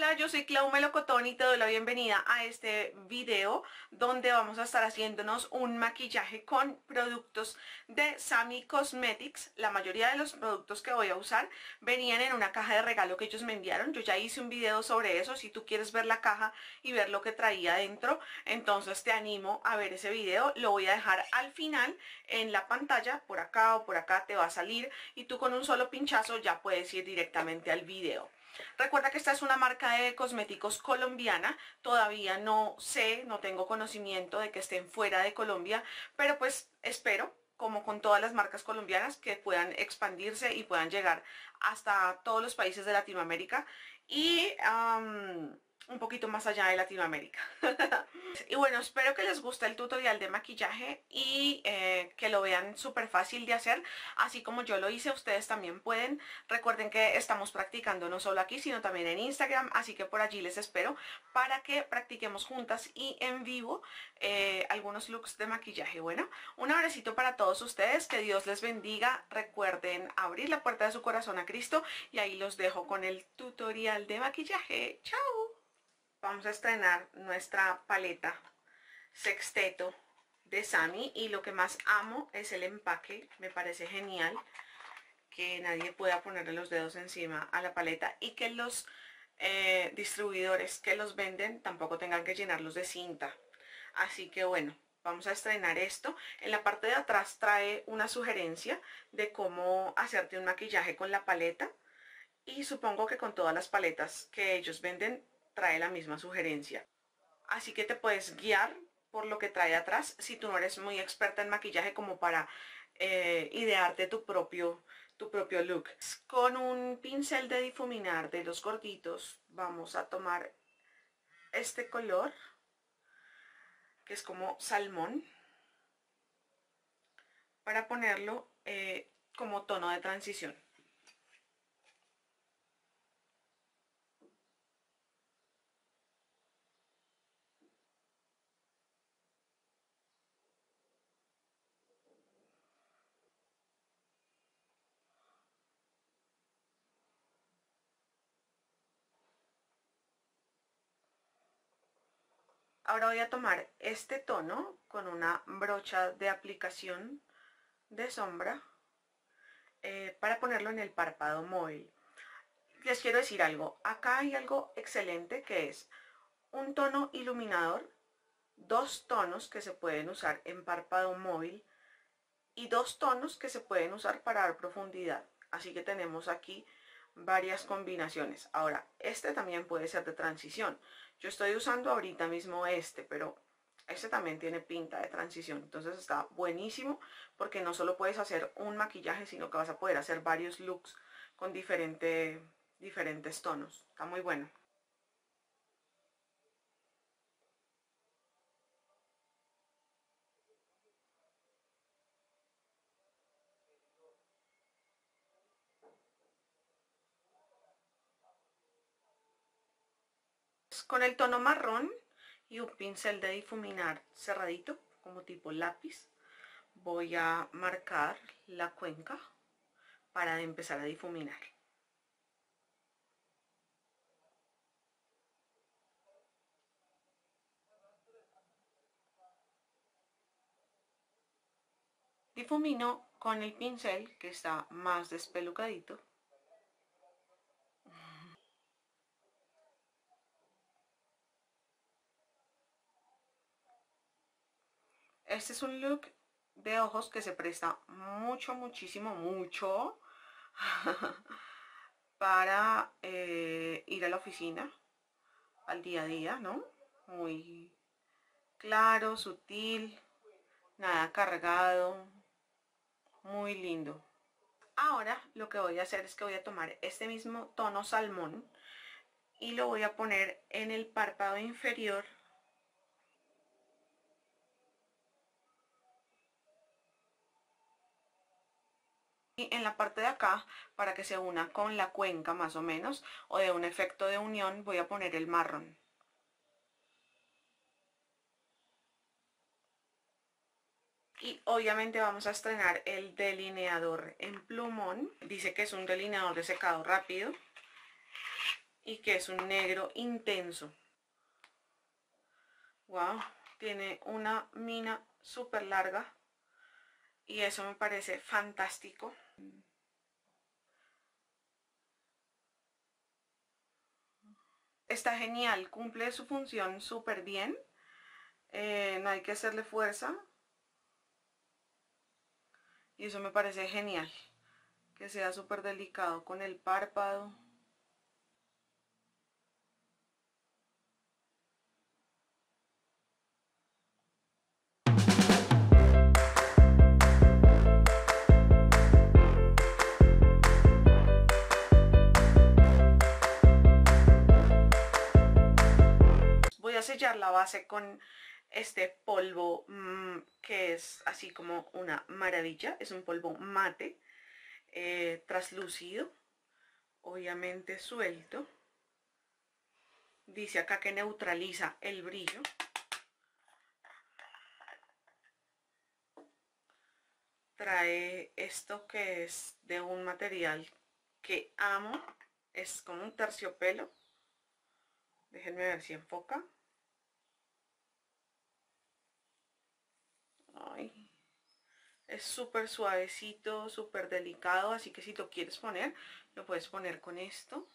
Hola, yo soy Clau Melocotón y te doy la bienvenida a este video donde vamos a estar haciéndonos un maquillaje con productos de Sami Cosmetics. La mayoría de los productos que voy a usar venían en una caja de regalo que ellos me enviaron. Yo ya hice un video sobre eso. Si tú quieres ver la caja y ver lo que traía dentro, entonces te animo a ver ese video. Lo voy a dejar al final en la pantalla, por acá o por acá te va a salir y tú con un solo pinchazo ya puedes ir directamente al video. Recuerda que esta es una marca de cosméticos colombiana, todavía no sé, no tengo conocimiento de que estén fuera de Colombia, pero pues espero como con todas las marcas colombianas, que puedan expandirse y puedan llegar hasta todos los países de Latinoamérica. Y un poquito más allá de Latinoamérica. y bueno, espero que les guste el tutorial de maquillaje y eh, que lo vean súper fácil de hacer, así como yo lo hice, ustedes también pueden. Recuerden que estamos practicando no solo aquí, sino también en Instagram, así que por allí les espero para que practiquemos juntas y en vivo eh, algunos looks de maquillaje. Bueno, un abracito para todos ustedes, que Dios les bendiga. Recuerden abrir la puerta de su corazón a Cristo y ahí los dejo con el tutorial de maquillaje. ¡Chao! Vamos a estrenar nuestra paleta sexteto de Sami y lo que más amo es el empaque, me parece genial que nadie pueda ponerle los dedos encima a la paleta y que los eh, distribuidores que los venden tampoco tengan que llenarlos de cinta. Así que bueno, vamos a estrenar esto. En la parte de atrás trae una sugerencia de cómo hacerte un maquillaje con la paleta y supongo que con todas las paletas que ellos venden trae la misma sugerencia. Así que te puedes guiar por lo que trae atrás si tú no eres muy experta en maquillaje como para eh, idearte tu propio, tu propio look. Con un pincel de difuminar de los gorditos vamos a tomar este color que es como salmón para ponerlo eh, como tono de transición. Ahora voy a tomar este tono con una brocha de aplicación de sombra eh, para ponerlo en el párpado móvil. Les quiero decir algo, acá hay algo excelente que es un tono iluminador, dos tonos que se pueden usar en párpado móvil y dos tonos que se pueden usar para dar profundidad. Así que tenemos aquí varias combinaciones. Ahora, este también puede ser de transición. Yo estoy usando ahorita mismo este, pero este también tiene pinta de transición. Entonces está buenísimo porque no solo puedes hacer un maquillaje, sino que vas a poder hacer varios looks con diferente, diferentes tonos. Está muy bueno. Con el tono marrón y un pincel de difuminar cerradito como tipo lápiz voy a marcar la cuenca para empezar a difuminar. Difumino con el pincel que está más despelucadito Este es un look de ojos que se presta mucho, muchísimo, mucho para eh, ir a la oficina, al día a día, ¿no? Muy claro, sutil, nada cargado, muy lindo. Ahora lo que voy a hacer es que voy a tomar este mismo tono salmón y lo voy a poner en el párpado inferior en la parte de acá para que se una con la cuenca más o menos o de un efecto de unión voy a poner el marrón y obviamente vamos a estrenar el delineador en plumón dice que es un delineador de secado rápido y que es un negro intenso. Wow, tiene una mina súper larga y eso me parece fantástico. Está genial, cumple su función súper bien. Eh, no hay que hacerle fuerza. Y eso me parece genial. Que sea súper delicado con el párpado. La base con este polvo mm, que es así como una maravilla. Es un polvo mate, eh, traslúcido, obviamente suelto. Dice acá que neutraliza el brillo. Trae esto que es de un material que amo. Es como un terciopelo. Déjenme ver si enfoca. Es súper suavecito, súper delicado, así que si lo quieres poner, lo puedes poner con esto,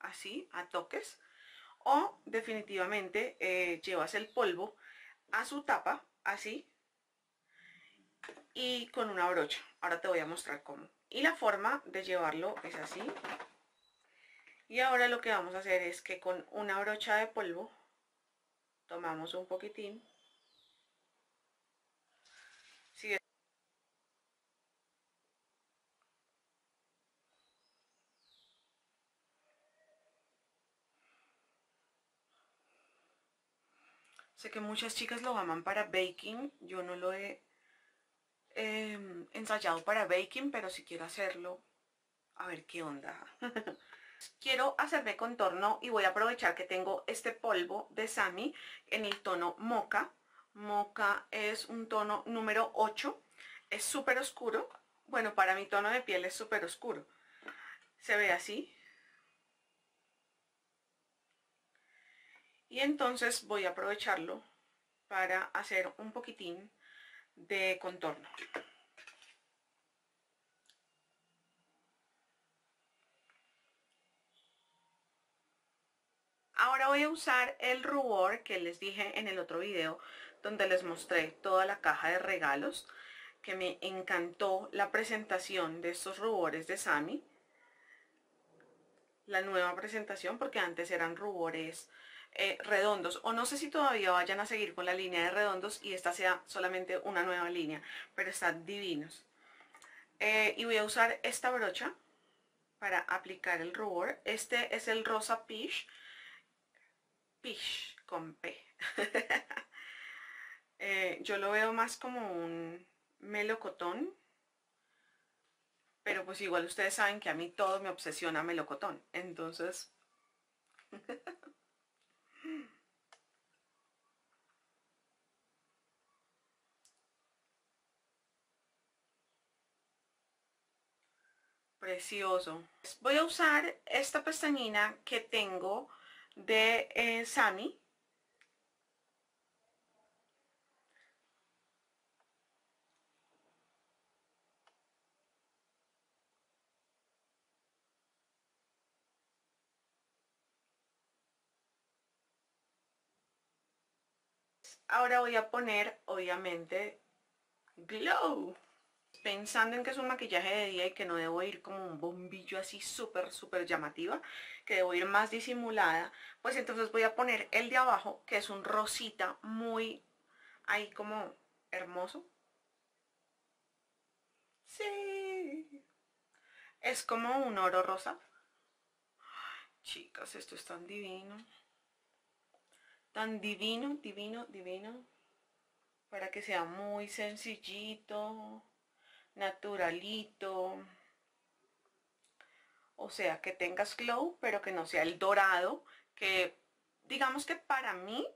así, a toques. O definitivamente eh, llevas el polvo a su tapa, así, y con una brocha. Ahora te voy a mostrar cómo. Y la forma de llevarlo es así. Y ahora lo que vamos a hacer es que con una brocha de polvo tomamos un poquitín Sé que muchas chicas lo aman para baking. Yo no lo he em, ensayado para baking, pero si quiero hacerlo, a ver qué onda. quiero hacerme contorno y voy a aprovechar que tengo este polvo de Sami en el tono moca. Moca es un tono número 8. Es súper oscuro. Bueno, para mi tono de piel es súper oscuro. Se ve así. Y entonces voy a aprovecharlo para hacer un poquitín de contorno. Ahora voy a usar el rubor que les dije en el otro video donde les mostré toda la caja de regalos que me encantó la presentación de estos rubores de Sami la nueva presentación porque antes eran rubores eh, redondos o no sé si todavía vayan a seguir con la línea de redondos y esta sea solamente una nueva línea pero están divinos. Eh, y voy a usar esta brocha para aplicar el rubor. Este es el rosa peach peach con P. Eh, yo lo veo más como un melocotón pero pues igual ustedes saben que a mí todo me obsesiona melocotón entonces Precioso. Voy a usar esta pestañina que tengo de eh, Sami. Ahora voy a poner, obviamente, Glow pensando en que es un maquillaje de día y que no debo ir como un bombillo así súper, súper llamativa, que debo ir más disimulada, pues entonces voy a poner el de abajo, que es un rosita muy ahí como hermoso. Sí. Es como un oro rosa. chicas, esto es tan divino. Tan divino, divino, divino. Para que sea muy sencillito naturalito. O sea, que tengas glow, pero que no sea el dorado, que digamos que para mí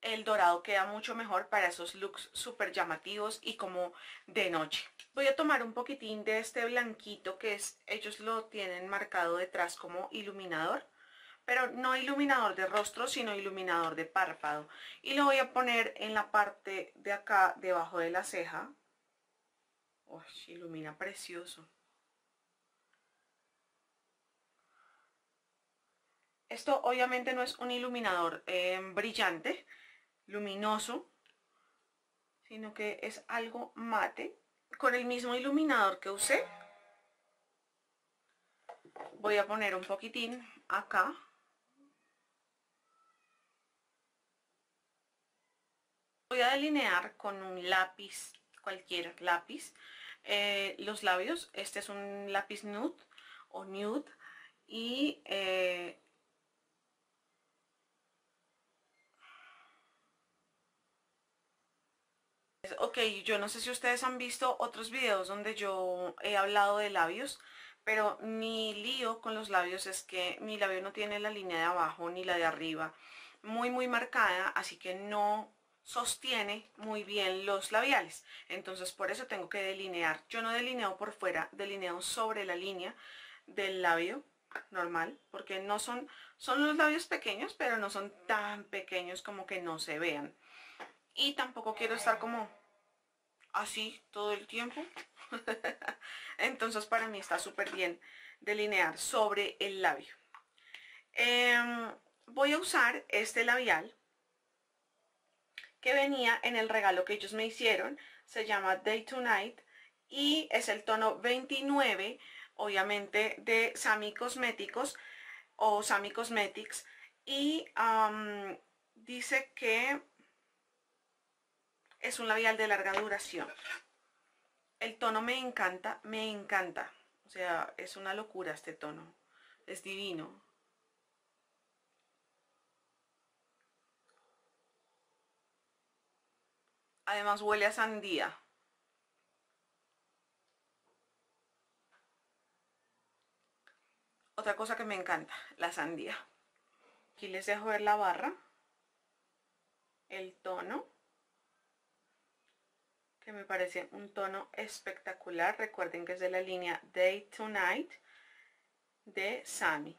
el dorado queda mucho mejor para esos looks súper llamativos y como de noche. Voy a tomar un poquitín de este blanquito que es, ellos lo tienen marcado detrás como iluminador pero no iluminador de rostro, sino iluminador de párpado. Y lo voy a poner en la parte de acá, debajo de la ceja. Ilumina precioso. Esto obviamente no es un iluminador eh, brillante, luminoso, sino que es algo mate. Con el mismo iluminador que usé, voy a poner un poquitín acá Voy a delinear con un lápiz, cualquier lápiz, eh, los labios. Este es un lápiz nude o nude y eh, Ok, yo no sé si ustedes han visto otros videos donde yo he hablado de labios, pero mi lío con los labios es que mi labio no tiene la línea de abajo ni la de arriba muy muy marcada, así que no sostiene muy bien los labiales. Entonces por eso tengo que delinear. Yo no delineo por fuera, delineo sobre la línea del labio normal, porque no son, son los labios pequeños, pero no son tan pequeños como que no se vean. Y tampoco quiero estar como así todo el tiempo. Entonces para mí está súper bien delinear sobre el labio. Em, voy a usar este labial que venía en el regalo que ellos me hicieron. Se llama Day to Night y es el tono 29, obviamente, de Sami Cosméticos o Sami Cosmetics. Y dice que es un labial de larga duración. El tono me encanta, me encanta. O sea, es una locura este tono. Es divino. Además huele a sandía. Otra cosa que me encanta, la sandía. Aquí les dejo ver la barra, el tono, que me parece un tono espectacular. Recuerden que es de la línea Day to Night de Sami.